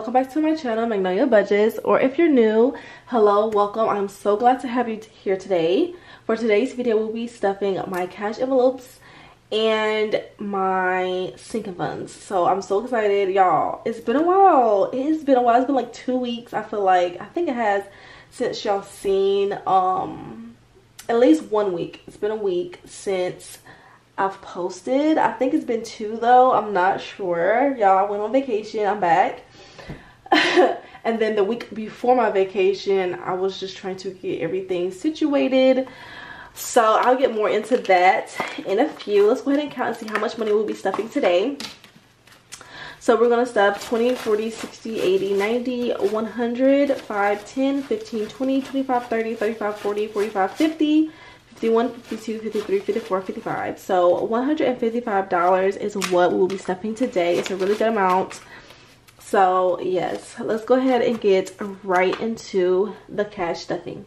welcome back to my channel magnolia budgets or if you're new hello welcome i'm so glad to have you here today for today's video we'll be stuffing my cash envelopes and my sinking funds so i'm so excited y'all it's been a while it's been a while it's been like two weeks i feel like i think it has since y'all seen um at least one week it's been a week since I've posted. I think it's been two though. I'm not sure. Y'all I went on vacation. I'm back. and then the week before my vacation, I was just trying to get everything situated. So I'll get more into that in a few. Let's go ahead and count and see how much money we'll be stuffing today. So we're going to stuff 20, 40, 60, 80, 90, 100, 5, 10, 15, 20, 25, 30, 35, 40, 45, 50, 51 52 53 54 55 so 155 dollars is what we'll be stuffing today it's a really good amount so yes let's go ahead and get right into the cash stuffing.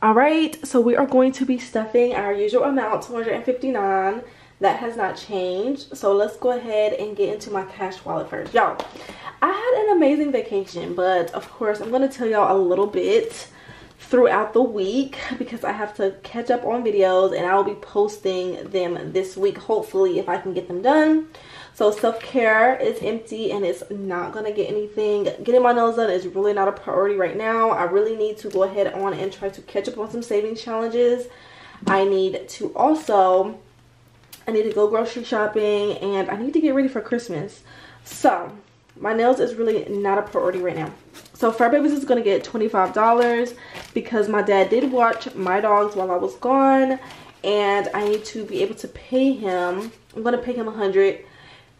All right so we are going to be stuffing our usual amount 259 that has not changed. So let's go ahead and get into my cash wallet first. Y'all i had an amazing vacation but of course i'm going to tell y'all a little bit throughout the week because I have to catch up on videos and I'll be posting them this week hopefully if I can get them done. So self-care is empty and it's not going to get anything. Getting my nails done is really not a priority right now. I really need to go ahead on and try to catch up on some savings challenges. I need to also, I need to go grocery shopping and I need to get ready for Christmas. So my nails is really not a priority right now. So Fur Babies is going to get $25 because my dad did watch my dogs while I was gone and I need to be able to pay him. I'm going to pay him 100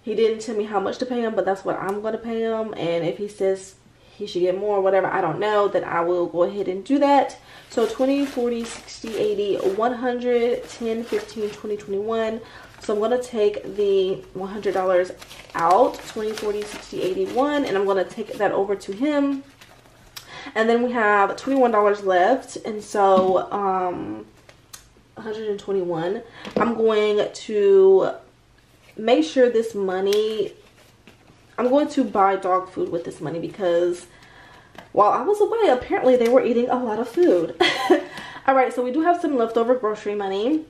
He didn't tell me how much to pay him, but that's what I'm going to pay him. And if he says he should get more whatever, I don't know, then I will go ahead and do that. So 20, 40, 60, 80, 100, 10, 15, 20, 21, so I'm going to take the $100 out, 20, 40, 60, 81, and I'm going to take that over to him. And then we have $21 left, and so um, 121. I'm going to make sure this money, I'm going to buy dog food with this money because while I was away, apparently they were eating a lot of food. All right, so we do have some leftover grocery money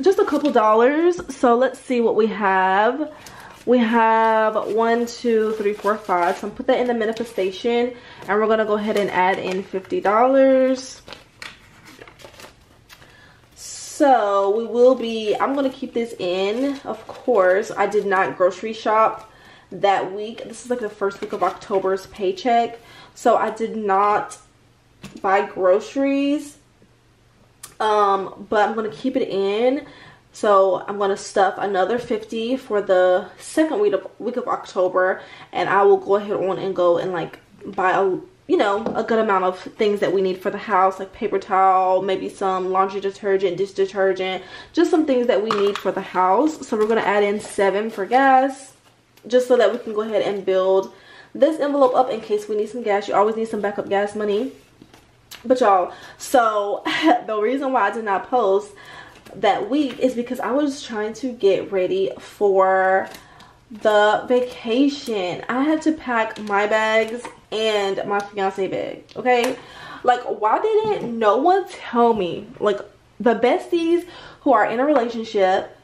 just a couple dollars. So let's see what we have. We have one, two, three, four, five. So I'm put that in the manifestation and we're gonna go ahead and add in $50. So we will be, I'm gonna keep this in, of course. I did not grocery shop that week. This is like the first week of October's paycheck. So I did not buy groceries um, but I'm to keep it in. So I'm to stuff another 50 for the second week of, week of October. And I will go ahead on and go and like buy a, you know, a good amount of things that we need for the house. Like paper towel, maybe some laundry detergent, dish detergent. Just some things that we need for the house. So we're going to add in seven for gas. Just so that we can go ahead and build this envelope up in case we need some gas. You always need some backup gas money but y'all so the reason why i did not post that week is because i was trying to get ready for the vacation i had to pack my bags and my fiance bag okay like why didn't no one tell me like the besties who are in a relationship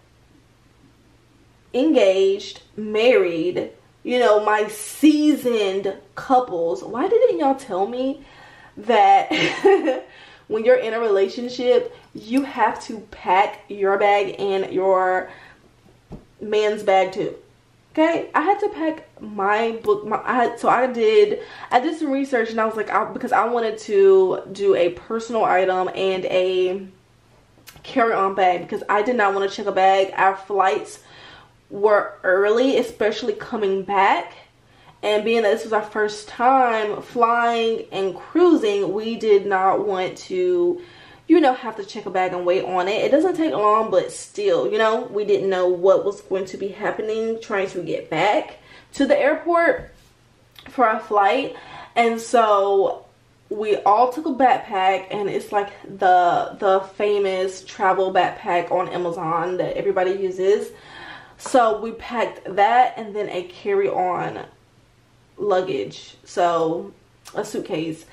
engaged married you know my seasoned couples why didn't y'all tell me that when you're in a relationship, you have to pack your bag and your man's bag too. Okay, I had to pack my book. My, I had, so I did. I did some research and I was like, I, because I wanted to do a personal item and a carry-on bag because I did not want to check a bag. Our flights were early, especially coming back and being that this was our first time flying and cruising we did not want to you know have to check a bag and wait on it it doesn't take long but still you know we didn't know what was going to be happening trying to get back to the airport for our flight and so we all took a backpack and it's like the the famous travel backpack on amazon that everybody uses so we packed that and then a carry-on luggage. So a suitcase.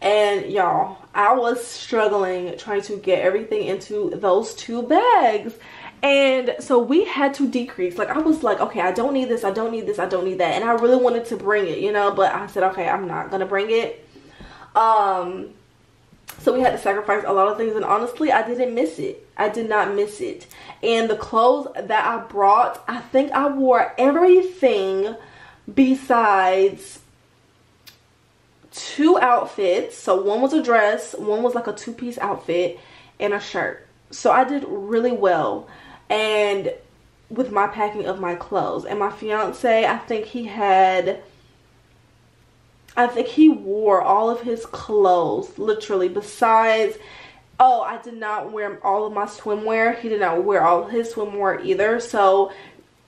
And y'all, I was struggling trying to get everything into those two bags. And so we had to decrease. Like I was like, okay, I don't need this, I don't need this, I don't need that. And I really wanted to bring it, you know, but I said, okay, I'm not gonna bring it. Um so we had to sacrifice a lot of things and honestly I didn't miss it. I did not miss it. And the clothes that I brought, I think I wore everything besides two outfits. So one was a dress, one was like a two-piece outfit and a shirt. So I did really well and with my packing of my clothes. And my fiance, I think he had I think he wore all of his clothes literally besides oh I did not wear all of my swimwear he did not wear all his swimwear either so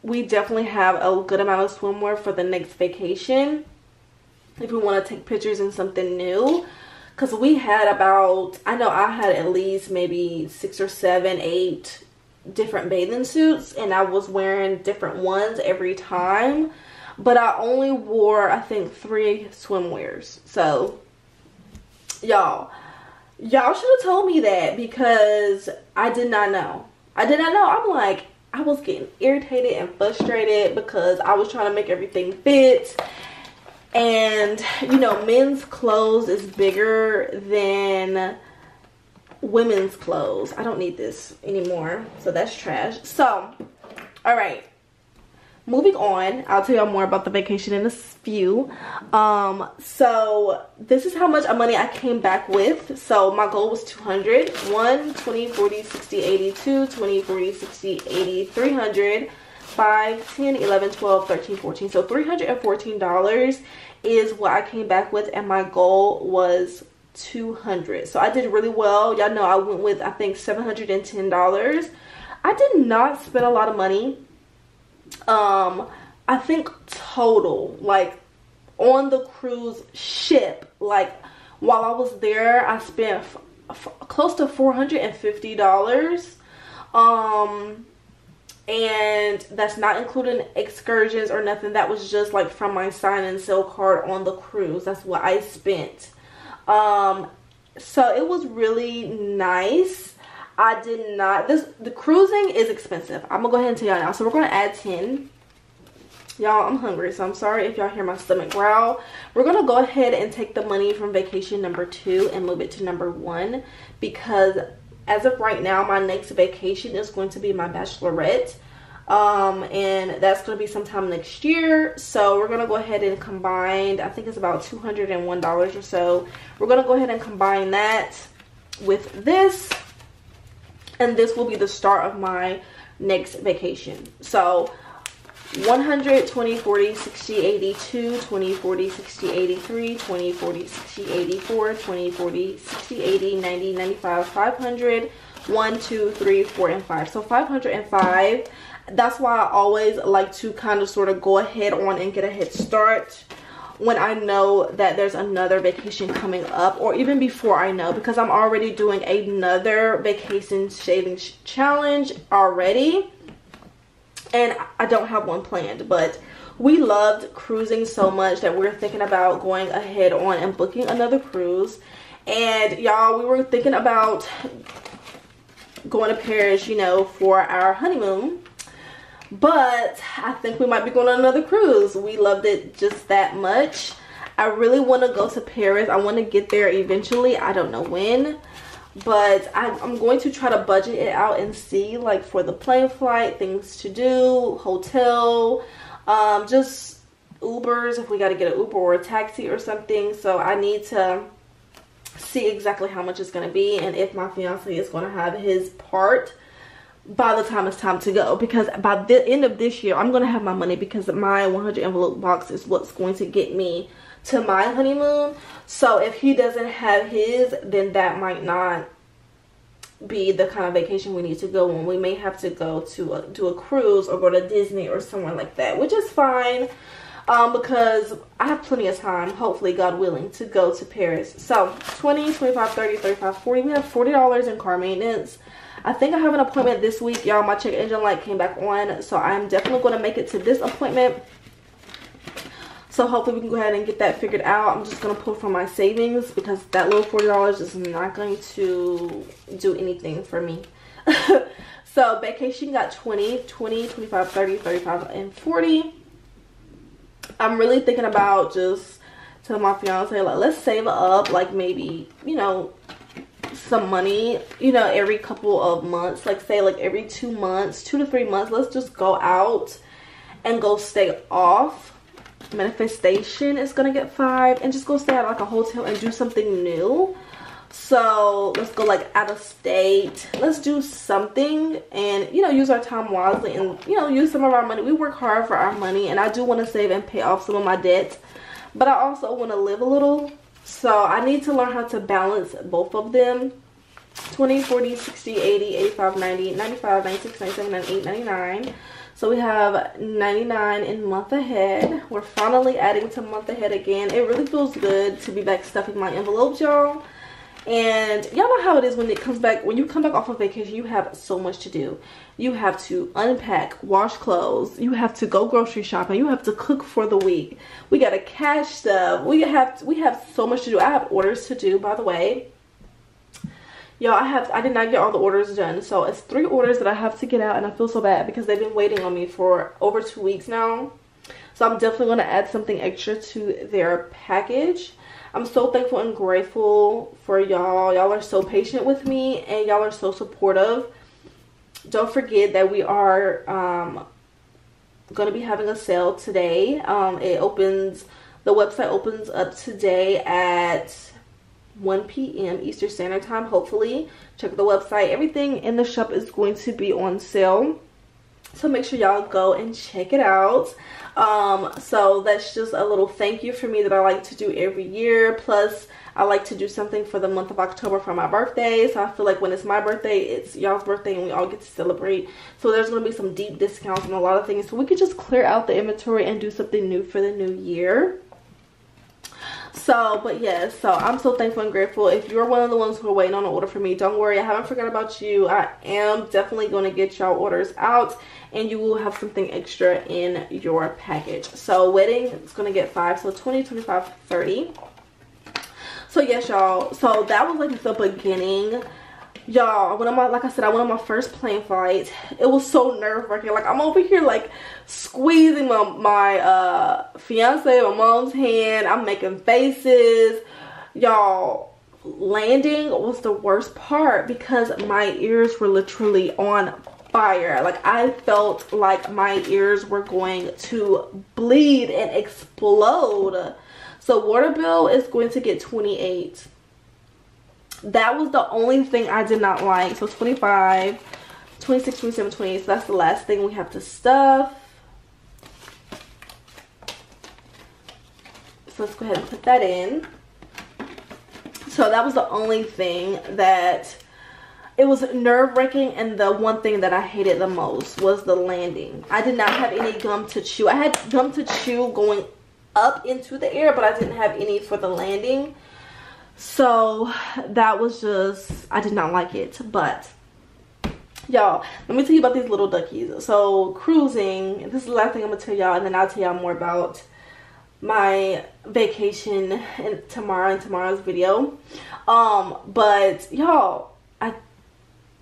we definitely have a good amount of swimwear for the next vacation if we want to take pictures in something new. Because we had about i know i had at least maybe six or seven eight different bathing suits and i was wearing different ones every time. But i only wore i think three swimwears. So y'all y'all should have told me that because i did not know. I did not know. I'm like i was getting irritated and frustrated because i was trying to make everything fit and you know men's clothes is bigger than women's clothes. I don't need this anymore so that's trash. So all right moving on i'll tell y'all more about the vacation in a few. Um so this is how much money i came back with. So my goal was 200 1 20 40 60 82 20 40 60 80 300 5 10 11 12 13 14 so 314 dollars is what i came back with and my goal was 200 so i did really well. Y'all know i went with i think 710 dollars. I did not spend a lot of money. Um i think total like on the cruise ship like while i was there i spent close to 450 dollars. Um and that's not including excursions or nothing. That was just like from my sign and sail card on the cruise. That's what i spent. Um so it was really nice. I did not this the cruising is expensive. I'm gonna go ahead and tell y'all now. So we're gonna add 10 y'all i'm hungry so i'm sorry if y'all hear my stomach growl. We're gonna go ahead and take the money from vacation number two and move it to number one because as of right now my next vacation is going to be my bachelorette. Um, and that's going to be sometime next year. So we're going to go ahead and combine i think it's about $201 or so. We're going to go ahead and combine that with this and this will be the start of my next vacation. So 100 20 40 60 82 20 40 60 83 20 40 60 84 20 40 60 80 90 95 500 1 2 3 4 and 5 so 505 that's why i always like to kind of sort of go ahead on and get a head start when I know that there's another vacation coming up or even before I know because I'm already doing another vacation shaving challenge already and I don't have one planned but we loved cruising so much that we're thinking about going ahead on and booking another cruise. And y'all we were thinking about going to Paris you know for our honeymoon. But I think we might be going on another cruise. We loved it just that much. I really want to go to Paris. I want to get there eventually. I don't know when but I, am going to try to budget it out and see like for the plane flight things to do hotel um, just ubers if we got to get an uber or a taxi or something. So i need to see exactly how much it's going to be and if my fiance is going to have his part by the time it's time to go. Because by the end of this year i'm going to have my money because my 100 envelope box is what's going to get me to my honeymoon so if he doesn't have his then that might not be the kind of vacation we need to go on we may have to go to a, do a cruise or go to disney or somewhere like that which is fine um, because I have plenty of time, hopefully, God willing, to go to Paris. So, 20, 25, 30, 35, 40. We have $40 in car maintenance. I think I have an appointment this week. Y'all, my check engine light came back on. So, I'm definitely going to make it to this appointment So hopefully we can go ahead and get that figured out. I'm just going to pull from my savings because that little $40 is not going to do anything for me. so vacation got 20, 20, 25, 30, 35, and 40. I'm really thinking about just telling my fiance like let's save up like maybe, you know, some money, you know, every couple of months. Like say like every two months, two to three months, let's just go out and go stay off manifestation is gonna get five and just go stay at like a hotel and do something new. So let's go like out of state. Let's do something and you know use our time wisely and you know use some of our money. We work hard for our money and i do want to save and pay off some of my debts but i also want to live a little. So i need to learn how to balance both of them. 20 40 60 80 85 90 95 96 97 98 99 so we have 99 in month ahead. We're finally adding to month ahead again. It really feels good to be back stuffing my envelopes, y'all. And y'all know how it is when it comes back, when you come back off of vacation, you have so much to do. You have to unpack, wash clothes, you have to go grocery shopping, you have to cook for the week. We gotta cash stuff. We have we have so much to do. I have orders to do, by the way y'all i have i did not get all the orders done so it's three orders that i have to get out and i feel so bad because they've been waiting on me for over two weeks now. So i'm definitely going to add something extra to their package. I'm so thankful and grateful for y'all. Y'all are so patient with me and y'all are so supportive. Don't forget that we are um, going to be having a sale today. Um, it opens the website opens up today at 1 p.m. Eastern Standard Time, hopefully. Check the website. Everything in the shop is going to be on sale. So make sure y'all go and check it out. Um, so that's just a little thank you for me that I like to do every year. Plus, I like to do something for the month of October for my birthday. So I feel like when it's my birthday, it's y'all's birthday and we all get to celebrate. So there's going to be some deep discounts and a lot of things. So we could just clear out the inventory and do something new for the new year so but yes so i'm so thankful and grateful. If you're one of the ones who are waiting on an order for me don't worry. I haven't forgot about you. I am definitely going to get y'all orders out and you will have something extra in your package. So wedding it's going to get five so 20 25 30 so yes y'all. So that was like the beginning y'all when i'm on like i said i went on my first plane flight. It was so nerve-wracking. Like i'm over here like squeezing my my uh fiance my mom's hand. I'm making faces. Y'all landing was the worst part because my ears were literally on fire. Like i felt like my ears were going to bleed and explode. So water bill is going to get 28 that was the only thing I did not like. So 25, 26, 27, 28. So that's the last thing we have to stuff. So let's go ahead and put that in. So that was the only thing that it was nerve-wracking and the one thing that I hated the most was the landing. I did not have any gum to chew. I had gum to chew going up into the air, but I didn't have any for the landing so that was just i did not like it but y'all let me tell you about these little duckies. So cruising this is the last thing i'm gonna tell y'all and then i'll tell y'all more about my vacation tomorrow and tomorrow's video. Um but y'all i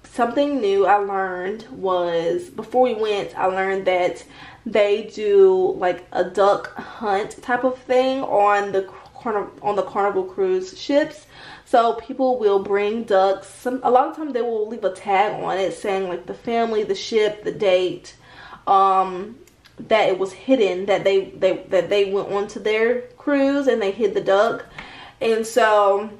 something new i learned was before we went i learned that they do like a duck hunt type of thing on the on the Carnival cruise ships. So people will bring ducks. Some a lot of times they will leave a tag on it saying like the family, the ship, the date, um, that it was hidden that they they that they went onto their cruise and they hid the duck. And so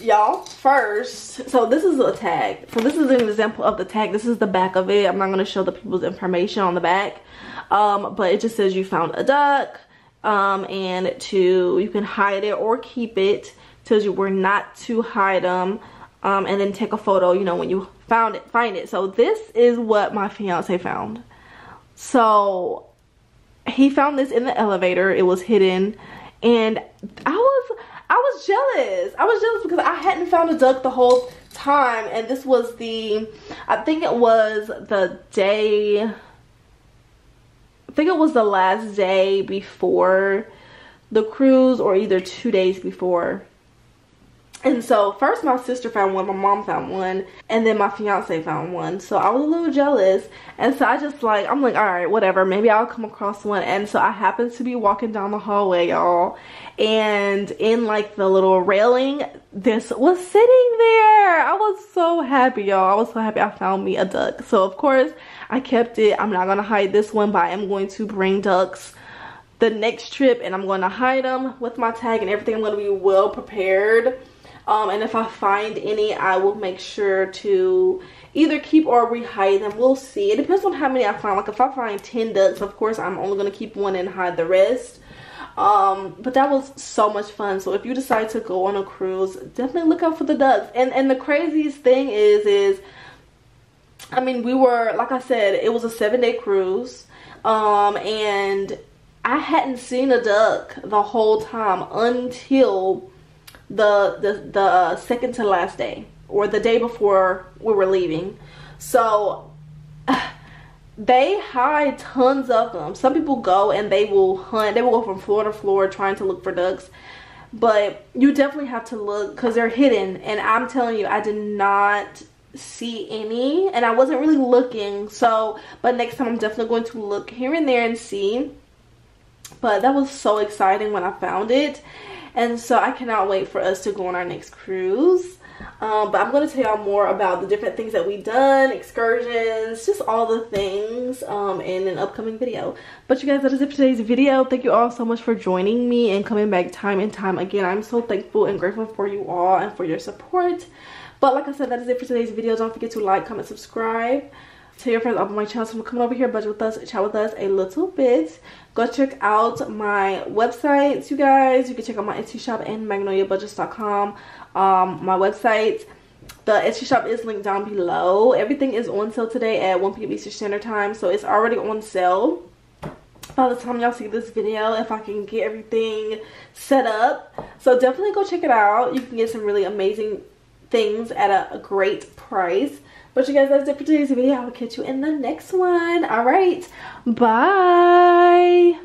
y'all first so this is a tag so this is an example of the tag this is the back of it i'm not going to show the people's information on the back um but it just says you found a duck um, and to you can hide it or keep it. Tells you where not to hide them um, and then take a photo you know when you found it find it. So this is what my fiance found. So he found this in the elevator. It was hidden. And I was I was jealous. I was jealous because I hadn't found a duck the whole time. And this was the I think it was the day think it was the last day before the cruise or either two days before and so first my sister found one, my mom found one, and then my fiance found one. So I was a little jealous. And so I just like, I'm like, all right, whatever. Maybe I'll come across one. And so I happened to be walking down the hallway, y'all. And in like the little railing, this was sitting there. I was so happy, y'all. I was so happy I found me a duck. So of course, I kept it. I'm not going to hide this one, but I am going to bring ducks the next trip. And I'm going to hide them with my tag and everything. I'm going to be well prepared um, and if I find any, I will make sure to either keep or rehide them. We'll see. It depends on how many I find. Like if I find 10 ducks, of course, I'm only going to keep one and hide the rest. Um, but that was so much fun. So if you decide to go on a cruise, definitely look out for the ducks. And and the craziest thing is is I mean, we were like I said, it was a 7-day cruise. Um, and I hadn't seen a duck the whole time until the the the uh, second to last day or the day before we were leaving. So they hide tons of them. Some people go and they will hunt. They will go from floor to floor trying to look for ducks. But you definitely have to look because they're hidden. And I'm telling you, I did not see any. And I wasn't really looking. So, but next time I'm definitely going to look here and there and see. But that was so exciting when I found it and so I cannot wait for us to go on our next cruise. Um, but I'm going to tell y'all more about the different things that we've done, excursions, just all the things um, in an upcoming video. But you guys, that is it for today's video. Thank you all so much for joining me and coming back time and time again. I'm so thankful and grateful for you all and for your support. But like I said, that is it for today's video. Don't forget to like, comment, subscribe. Tell your friends about my channel so come over here, budget with us, chat with us a little bit. Go check out my websites, you guys. You can check out my Etsy shop and magnoliabudgets.com. Um, my website. The Etsy shop is linked down below. Everything is on sale today at 1 p.m. Eastern Standard Time, so it's already on sale. By the time y'all see this video, if I can get everything set up. So definitely go check it out. You can get some really amazing things at a great price. But you guys, that's it for today's video. I will catch you in the next one. All right. Bye.